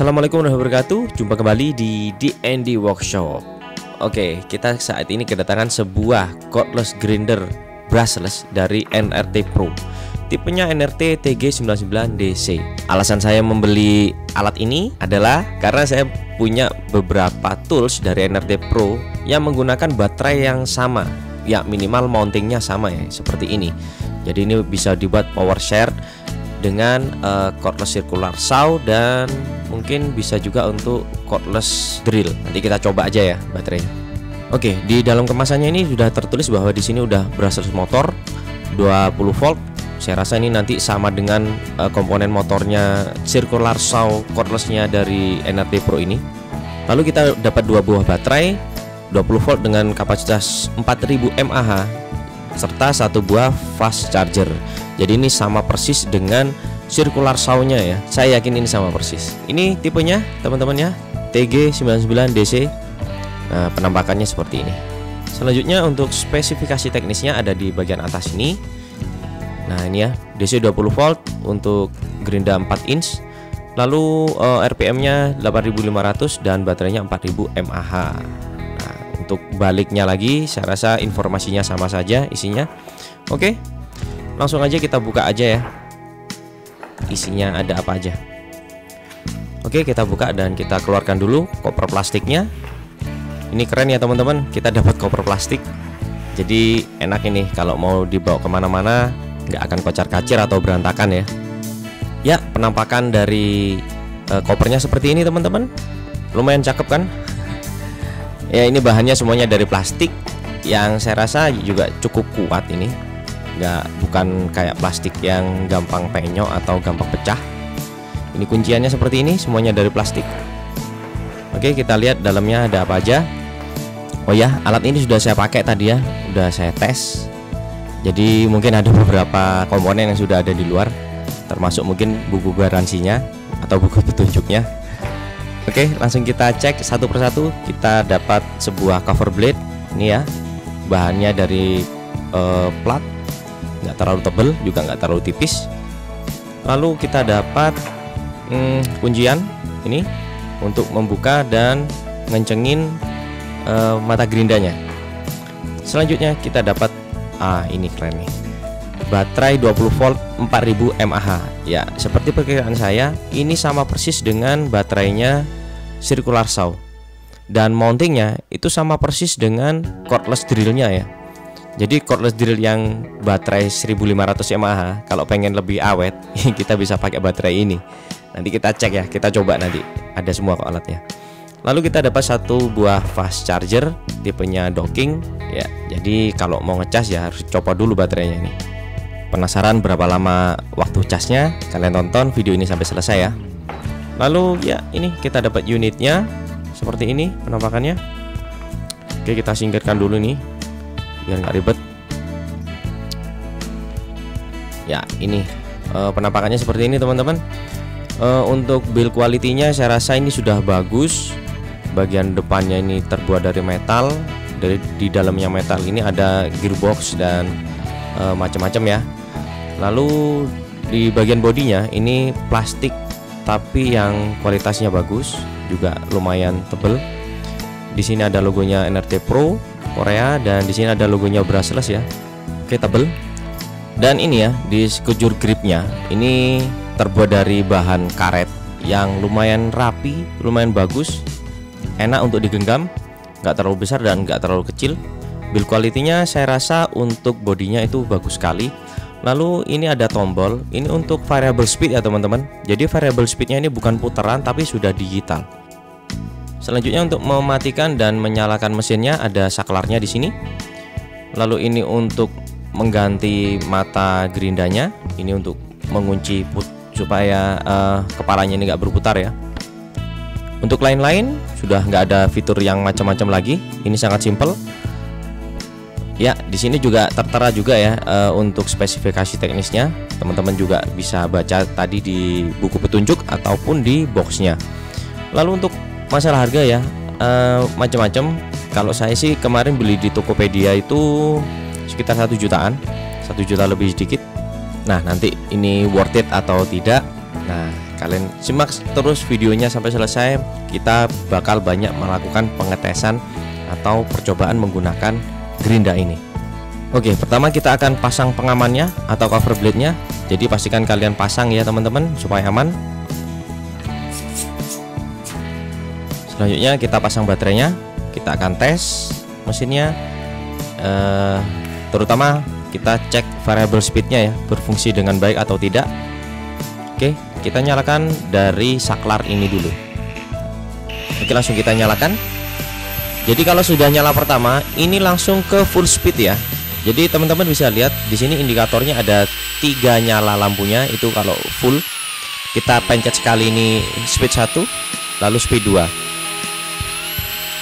Assalamualaikum warahmatullahi wabarakatuh. Jumpa kembali di DND Workshop. Oke, kita saat ini kedatangan sebuah cordless grinder brushless dari NRT Pro. Tipenya NRT TG99DC Alasan saya membeli alat ini adalah karena saya punya beberapa tools dari NRT Pro Yang menggunakan baterai yang sama. Ya minimal mountingnya sama ya, seperti ini. Jadi ini bisa dibuat power share dengan uh, cordless circular saw dan mungkin bisa juga untuk cordless drill. Nanti kita coba aja ya baterainya. Oke, di dalam kemasannya ini sudah tertulis bahwa di sini udah brushless motor 20 volt. Saya rasa ini nanti sama dengan uh, komponen motornya circular saw cordlessnya dari NRT Pro ini. Lalu kita dapat dua buah baterai 20 volt dengan kapasitas 4000 mAh serta satu buah fast charger. Jadi ini sama persis dengan circular saw-nya ya. Saya yakin ini sama persis. Ini tipenya teman-teman ya, TG99DC. Nah, penampakannya seperti ini. Selanjutnya untuk spesifikasi teknisnya ada di bagian atas ini. Nah, ini ya, DC 20 volt untuk gerinda 4 inch. Lalu uh, RPM-nya 8500 dan baterainya 4000 mAh untuk baliknya lagi saya rasa informasinya sama saja isinya. Oke langsung aja kita buka aja ya. Isinya ada apa aja? Oke kita buka dan kita keluarkan dulu koper plastiknya. Ini keren ya teman-teman. Kita dapat koper plastik. Jadi enak ini. Kalau mau dibawa ke mana-mana nggak akan kocar-kacir atau berantakan ya. Ya penampakan dari uh, kopernya seperti ini teman-teman. Lumayan cakep kan ya ini bahannya semuanya dari plastik. Yang saya rasa juga cukup kuat ini. Nggak bukan kayak plastik yang gampang penyok atau gampang pecah. Ini kunciannya seperti ini semuanya dari plastik. Oke kita lihat dalamnya ada apa aja. Oh ya alat ini sudah saya pakai tadi ya. Sudah saya tes. Jadi mungkin ada beberapa komponen yang sudah ada di luar. Termasuk mungkin buku garansinya atau buku petunjuknya Oke langsung kita cek satu persatu. Kita dapat sebuah cover blade. Ini ya bahannya dari uh, plat. Nggak terlalu tebel juga nggak terlalu tipis. Lalu kita dapat hmm, kuncian ini untuk membuka dan ngencengin uh, mata gerindanya. Selanjutnya kita dapat ah ini keren nih. Baterai 20 volt 4000 mAh. Ya seperti perkiraan saya ini sama persis dengan baterainya circular saw. Dan mountingnya itu sama persis dengan cordless drillnya ya. Jadi cordless drill yang baterai 1500 mAh kalau pengen lebih awet kita bisa pakai baterai ini. Nanti kita cek ya kita coba nanti. Ada semua kok alatnya. Lalu kita dapat satu buah fast charger tipenya docking. Ya jadi kalau mau ngecas ya harus copot dulu baterainya ini. Penasaran berapa lama waktu casnya? Kalian tonton video ini sampai selesai ya lalu ya ini kita dapat unitnya. Seperti ini penampakannya. Oke kita singkirkan dulu nih biar nggak ribet. Ya ini uh, penampakannya seperti ini teman-teman. Uh, untuk build quality-nya saya rasa ini sudah bagus. Bagian depannya ini terbuat dari metal. Dari di dalamnya metal ini ada gearbox dan uh, macam-macam ya. Lalu di bagian bodinya ini plastik tapi yang kualitasnya bagus juga lumayan tebel. Di sini ada logonya NRT Pro Korea dan di sini ada logonya brushless ya. Oke tebel. Dan ini ya di sekujur gripnya. Ini terbuat dari bahan karet yang lumayan rapi lumayan bagus enak untuk digenggam nggak terlalu besar dan nggak terlalu kecil. Build quality-nya saya rasa untuk bodinya itu bagus sekali Lalu ini ada tombol, ini untuk variable speed ya teman-teman. Jadi variable speednya ini bukan putaran tapi sudah digital. Selanjutnya untuk mematikan dan menyalakan mesinnya ada saklarnya di sini. Lalu ini untuk mengganti mata gerindanya, ini untuk mengunci put supaya uh, kepalanya ini nggak berputar ya. Untuk lain-lain sudah nggak ada fitur yang macam-macam lagi. Ini sangat simple Ya, di sini juga tertera juga ya uh, untuk spesifikasi teknisnya. Teman-teman juga bisa baca tadi di buku petunjuk ataupun di boxnya. Lalu untuk masalah harga ya, uh, macam-macam. Kalau saya sih kemarin beli di Tokopedia itu sekitar satu jutaan, satu juta lebih sedikit. Nah, nanti ini worth it atau tidak? Nah, kalian simak terus videonya sampai selesai kita bakal banyak melakukan pengetesan atau percobaan menggunakan gerinda ini. Oke pertama kita akan pasang pengamannya atau cover blade nya jadi pastikan kalian pasang ya teman-teman supaya aman. Selanjutnya kita pasang baterainya. Kita akan tes mesinnya. Eh, terutama kita cek variable speednya ya berfungsi dengan baik atau tidak. Oke kita nyalakan dari saklar ini dulu. Oke langsung kita nyalakan jadi kalau sudah nyala pertama ini langsung ke full speed ya jadi teman-teman bisa lihat di sini indikatornya ada tiga nyala lampunya itu kalau full kita pencet sekali ini speed 1 lalu speed 2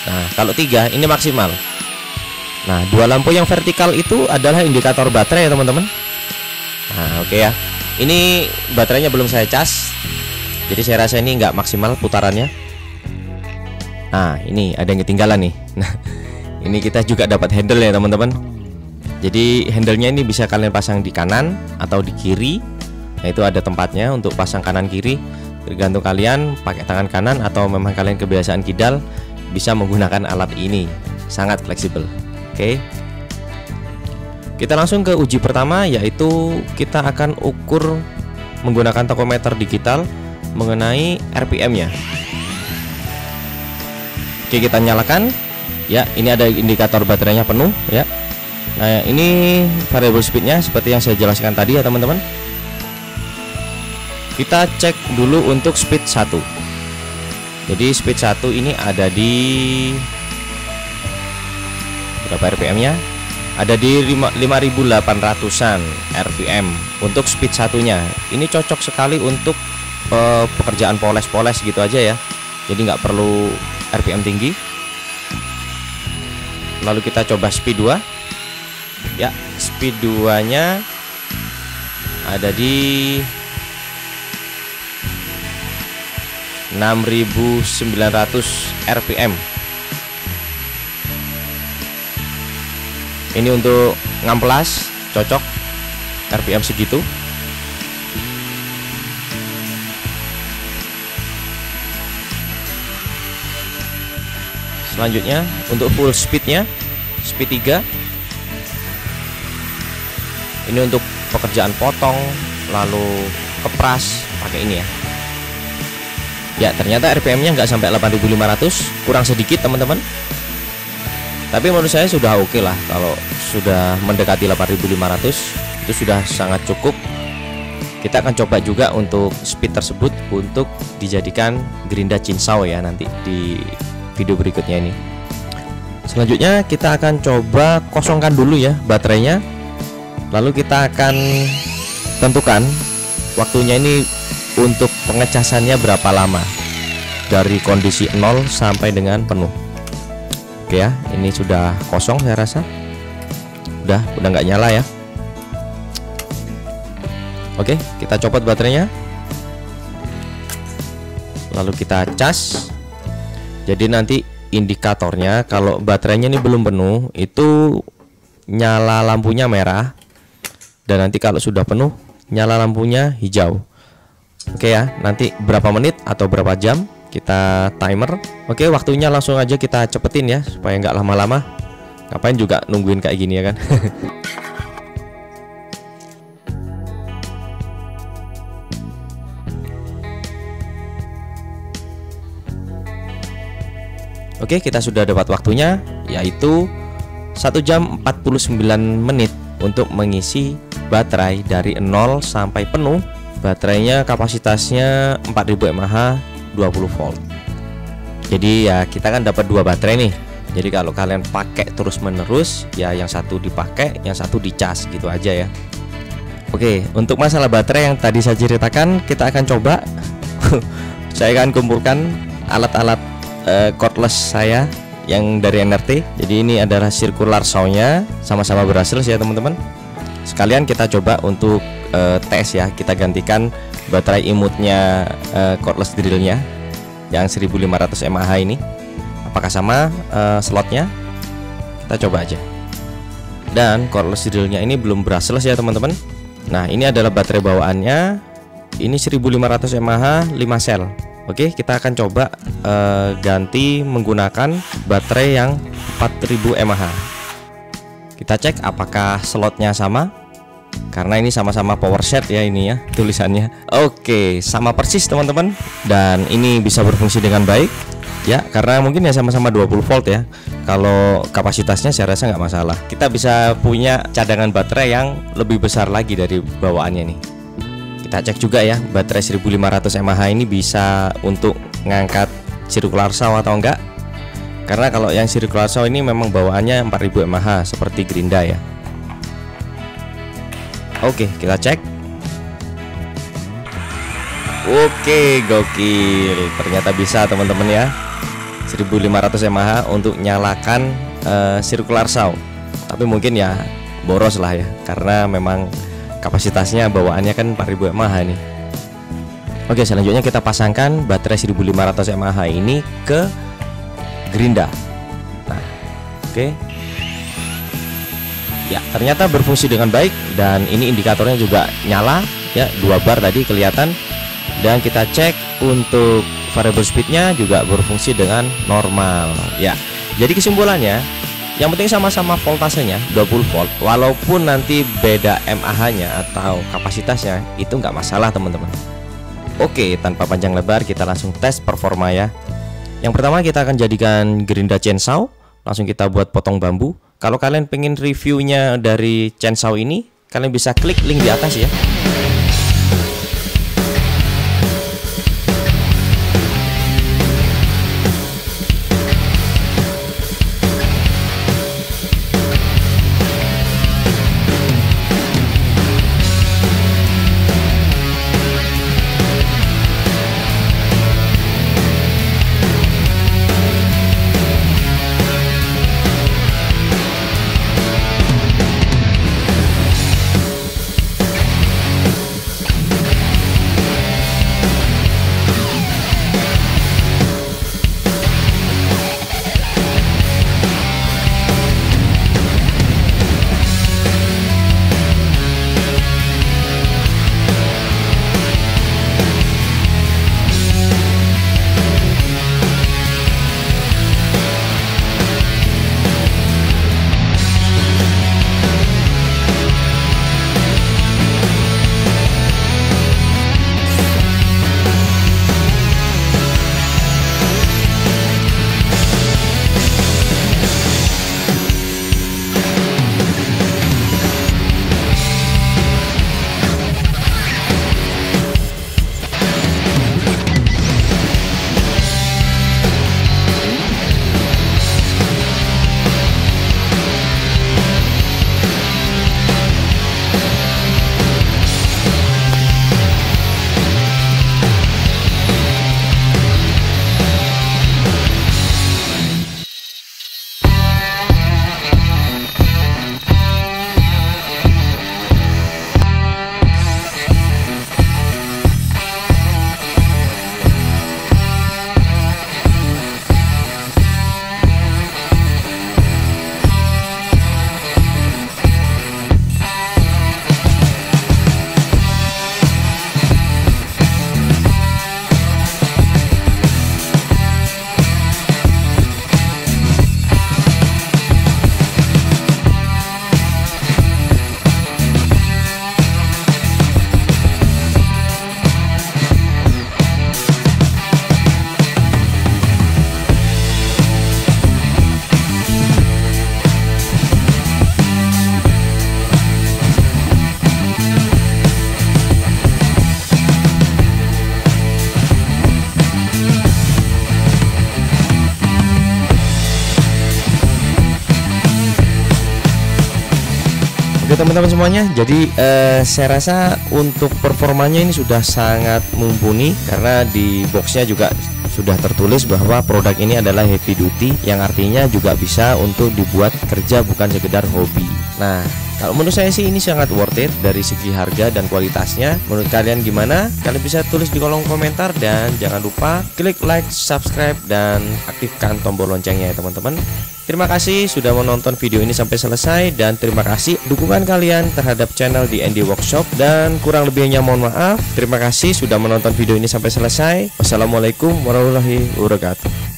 Nah, kalau tiga ini maksimal. Nah, dua lampu yang vertikal itu adalah indikator baterai ya teman-teman. Nah, oke okay ya. Ini baterainya belum saya cas, jadi saya rasa ini nggak maksimal putarannya. Nah, ini ada yang ketinggalan nih. Nah, ini kita juga dapat handle ya teman-teman. Jadi handlenya ini bisa kalian pasang di kanan atau di kiri. Nah, itu ada tempatnya untuk pasang kanan kiri. Tergantung kalian pakai tangan kanan atau memang kalian kebiasaan kidal bisa menggunakan alat ini sangat fleksibel oke kita langsung ke uji pertama yaitu kita akan ukur menggunakan takometer digital mengenai RPM nya oke kita nyalakan. Ya ini ada indikator baterainya penuh ya. Nah ini variable speednya seperti yang saya jelaskan tadi ya teman-teman. Kita cek dulu untuk speed 1 jadi speed 1 ini ada di berapa RPM nya? Ada di 5800an RPM untuk speed satunya. Ini cocok sekali untuk uh, pekerjaan poles-poles gitu aja ya. Jadi nggak perlu RPM tinggi. Lalu kita coba speed 2 ya speed 2 nya ada di 6900 rpm ini untuk ngamplas cocok rpm segitu selanjutnya. Untuk full speednya speed 3 ini untuk pekerjaan potong lalu kepras pakai ini ya. Ya ternyata RPM nya nggak sampai 8500 Kurang sedikit teman-teman. Tapi menurut saya sudah oke okay lah Kalau sudah mendekati 8500 Itu sudah sangat cukup. Kita akan coba juga untuk speed tersebut Untuk dijadikan gerinda cinsau ya Nanti di video berikutnya ini. Selanjutnya kita akan coba kosongkan dulu ya baterainya. Lalu kita akan tentukan Waktunya ini untuk pengecasannya berapa lama. Dari kondisi 0 sampai dengan penuh. Oke ya ini sudah kosong saya rasa. Udah udah nggak nyala ya. Oke kita copot baterainya. Lalu kita cas jadi nanti indikatornya kalau baterainya ini belum penuh itu nyala lampunya merah dan nanti kalau sudah penuh nyala lampunya hijau Oke ya, nanti berapa menit atau berapa jam kita timer. Oke, waktunya langsung aja kita cepetin ya supaya nggak lama-lama. Ngapain juga nungguin kayak gini ya kan? Oke, kita sudah dapat waktunya yaitu 1 jam 49 menit untuk mengisi baterai dari 0 sampai penuh. Baterainya kapasitasnya 4000 mAh 20 volt. Jadi ya kita kan dapat dua baterai nih. Jadi kalau kalian pakai terus menerus ya yang satu dipakai yang satu dicas gitu aja ya. Oke untuk masalah baterai yang tadi saya ceritakan kita akan coba. Saya akan kumpulkan alat-alat uh, cordless saya yang dari NRT jadi ini adalah circular saw-nya sama-sama berhasil ya teman-teman. Sekalian kita coba untuk uh, tes ya. Kita gantikan baterai imutnya uh, cordless drillnya yang 1500 mAh ini. Apakah sama uh, slotnya? Kita coba aja. Dan cordless drillnya ini belum brushless ya teman-teman. Nah ini adalah baterai bawaannya. Ini 1500 mAh 5 sel Oke kita akan coba uh, ganti menggunakan baterai yang 4000 mAh. Kita cek apakah slotnya sama karena ini sama-sama power set ya ini ya tulisannya. Oke sama persis teman-teman. Dan ini bisa berfungsi dengan baik ya karena mungkin ya sama-sama 20 volt ya. Kalau kapasitasnya saya rasa nggak masalah. Kita bisa punya cadangan baterai yang lebih besar lagi dari bawaannya nih kita cek juga ya baterai 1500 mAh ini bisa untuk ngangkat circular saw atau enggak. Karena kalau yang circular saw ini memang bawaannya 4000 mAh seperti Gerinda ya. Oke kita cek. Oke gokil. Ternyata bisa teman-teman ya. 1500 mAh untuk nyalakan uh, circular saw tapi mungkin ya boros lah ya karena memang kapasitasnya bawaannya kan 4000 mAh nih Oke selanjutnya kita pasangkan baterai 1500 mAh ini ke gerinda. Nah oke. Ya ternyata berfungsi dengan baik dan ini indikatornya juga nyala ya dua bar tadi kelihatan. Dan kita cek untuk variable speednya juga berfungsi dengan normal ya. Jadi kesimpulannya yang penting sama-sama voltasenya 20 volt. Walaupun nanti beda mAh nya atau kapasitasnya itu nggak masalah teman-teman. Oke tanpa panjang lebar kita langsung tes performa ya. Yang pertama kita akan jadikan gerinda chainsaw langsung kita buat potong bambu. Kalau kalian pengen reviewnya dari chainsaw ini kalian bisa klik link di atas ya teman-teman semuanya. Jadi uh, saya rasa untuk performanya ini sudah sangat mumpuni karena di boxnya juga sudah tertulis bahwa produk ini adalah heavy duty yang artinya juga bisa untuk dibuat kerja bukan sekedar hobi. Nah Kalau menurut saya sih ini sangat worth it dari segi harga dan kualitasnya. Menurut kalian gimana? Kalian bisa tulis di kolom komentar dan jangan lupa klik like, subscribe dan aktifkan tombol loncengnya ya teman-teman. Terima kasih sudah menonton video ini sampai selesai dan terima kasih dukungan kalian terhadap channel di Andy Workshop dan kurang lebihnya mohon maaf. Terima kasih sudah menonton video ini sampai selesai. Wassalamualaikum warahmatullahi wabarakatuh.